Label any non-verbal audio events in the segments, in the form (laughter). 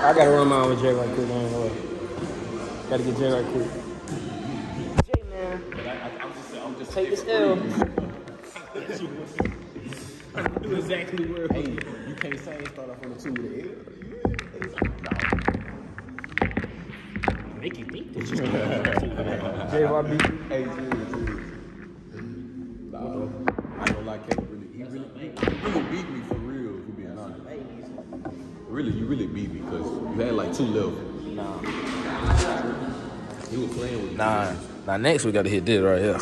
I gotta run mine with Jay right quick. I ain't gonna. Gotta get Jay right quick. Jay, man. I, I, I'm just, I'm just Take this L. I knew exactly where. Hey, you can't say start off on the two with the Make you think that you Jay, if I beat you. L. Hey, dude, dude. Nah, I ain't gonna Kevin really, he really, he really beat me for Really, you really beat me because you had like two levels. Nah. He was playing with you. Nah, nah. Next we gotta hit this right here.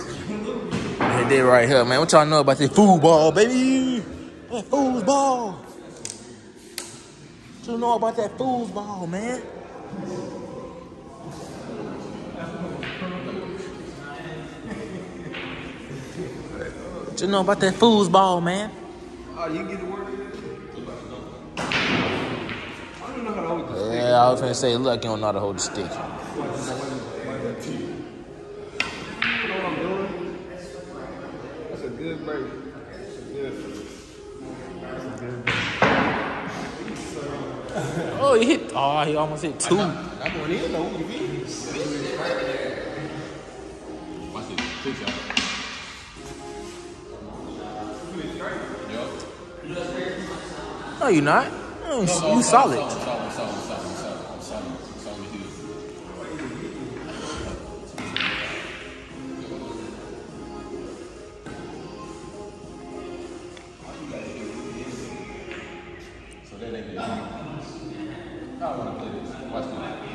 Hit this right here, man. What y'all know about this foosball, baby? That foosball. What you know about that foosball, man? What you know about that foosball, man? Oh, you get to work. I was gonna say, look, you don't know how to hold the stick. Oh, he hit. Oh, he almost hit two. No, you're not. No, you solid. I'm solid. I'm solid. I'm solid. I'm solid. I want to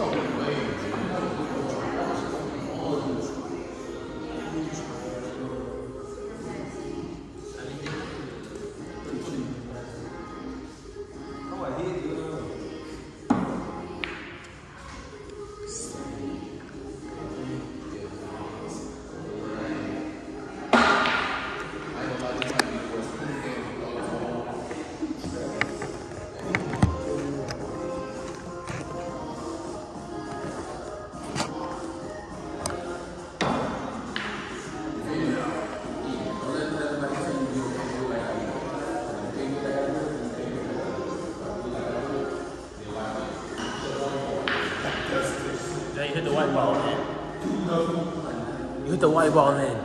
No Bohongin,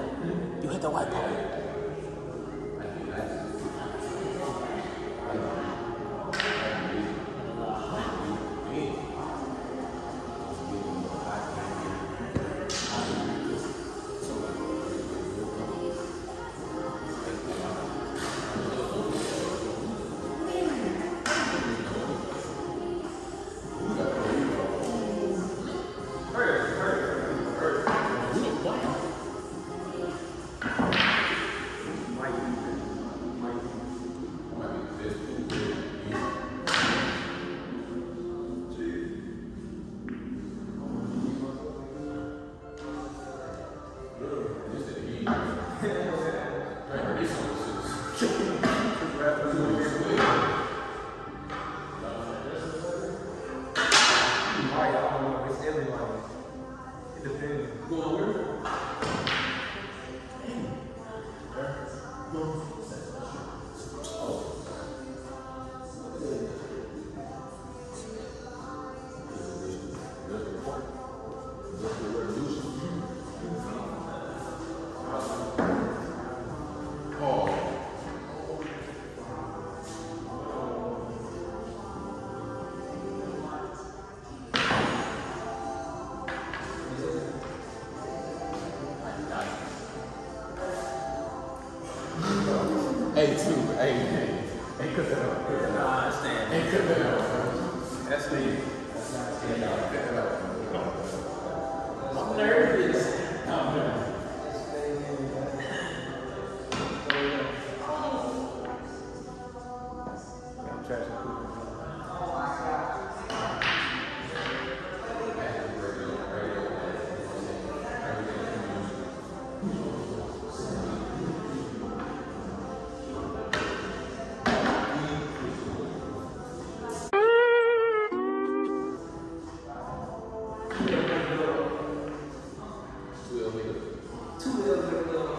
white ball, man. You hit the white ball. Hey, Gracias.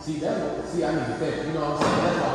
See that? See, I need to think. You know what I'm saying?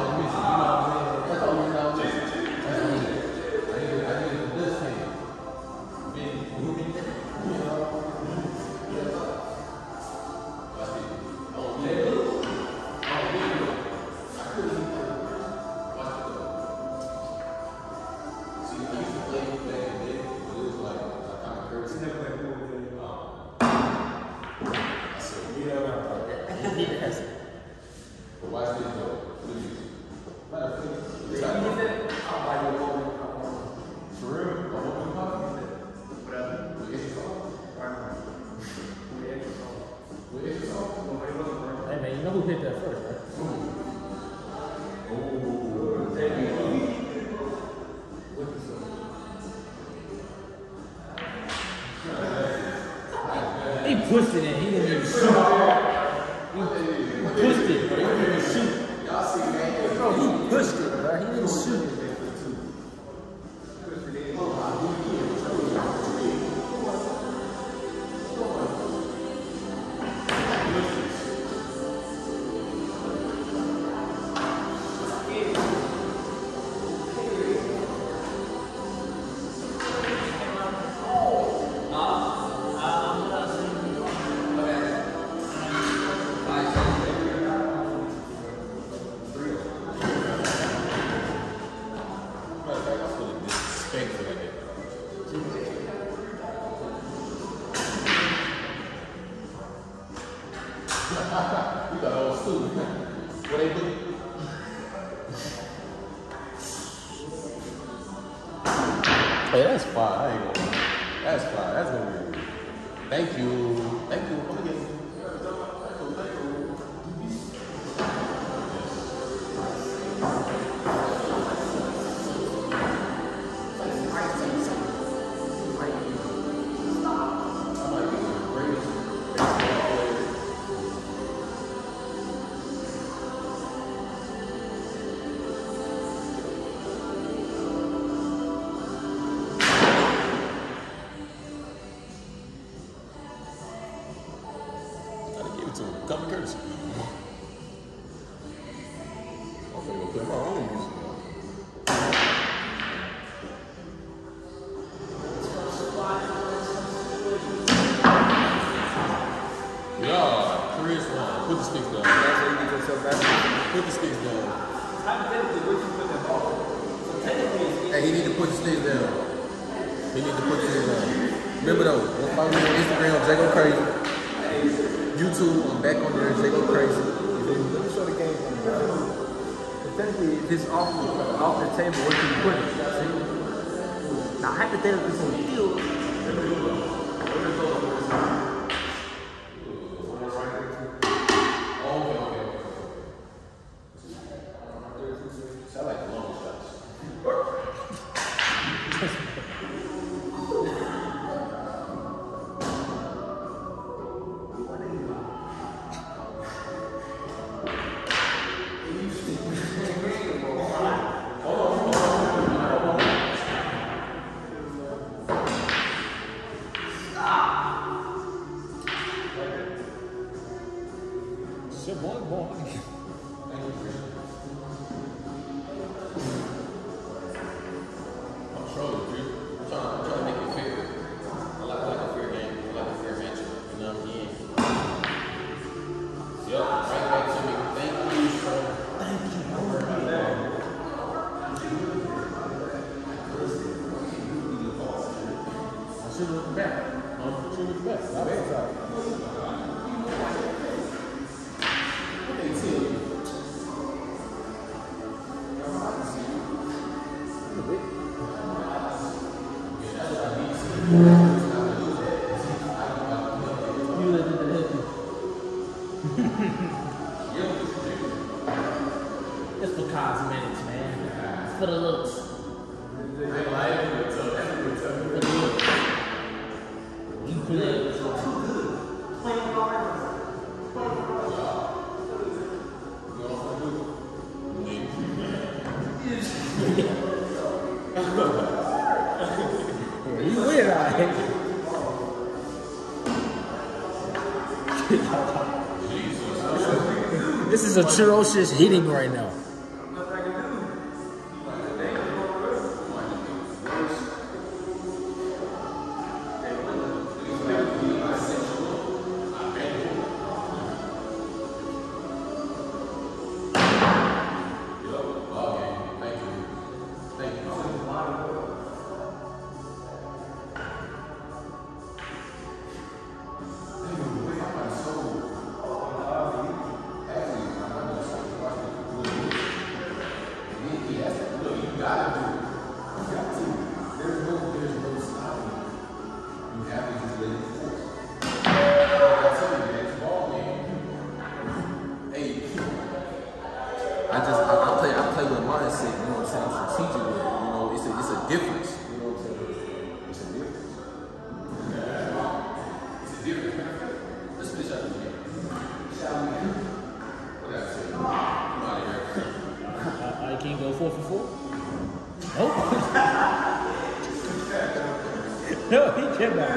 Who hit that first, right? He pushed it in. He didn't even. Thank you. To him. Common courtesy. I'm finna go put my own music on. Yeah, Chris, uh, put the sticks down. Put the sticks down. Hey, he need to put the sticks down. He need to put the sticks down. Remember though, go follow me on Instagram, Jago Crazy. YouTube, I'm back on there, Jago Crazy. Let me show the game plan, bro. Essentially, if it's off the, off the table, what can you put it? See? Now, hypothetically, it's on the field. Oh. Sound like long shots. (laughs) You is atrocious hitting right now. Here. I can't go four for four. Nope. no, he cannot.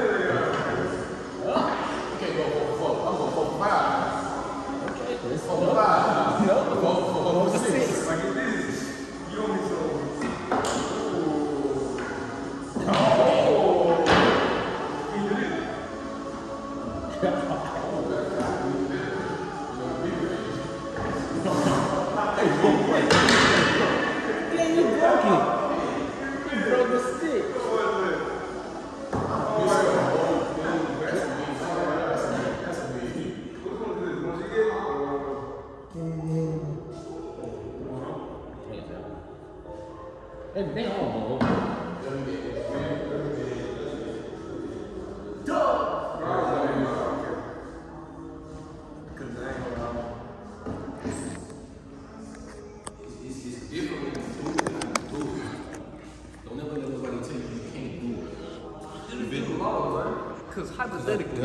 You can't go four for four. I'm going four for five. Okay, let's Four for five. No. Four for four. Four for six. Yeah, you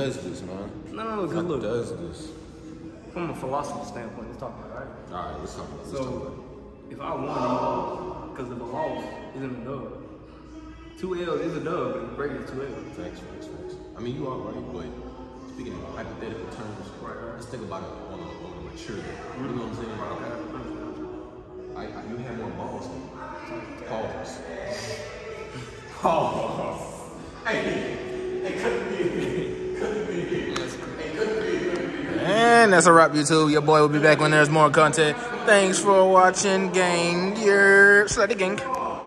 does this, man? no, no, no, because look, does this? from a philosophy standpoint, let's talk about it, right? All right, let's talk about this. So, if I won, you lost. Because a loss isn't a dub. Two L's is a dub, but it's breaking two L's. Facts, facts, facts. I mean, you are right, but speaking in hypothetical terms, Right, right. let's think about it on a, on a mature level. You mm-hmm. know what I'm saying? I, I, you have more balls than me. Pause. (laughs) Pause. Hey, hey, couldn't be. And that's a wrap, YouTube. Your boy will be back when there's more content. Thanks for watching, gang. Your Slutty Gang.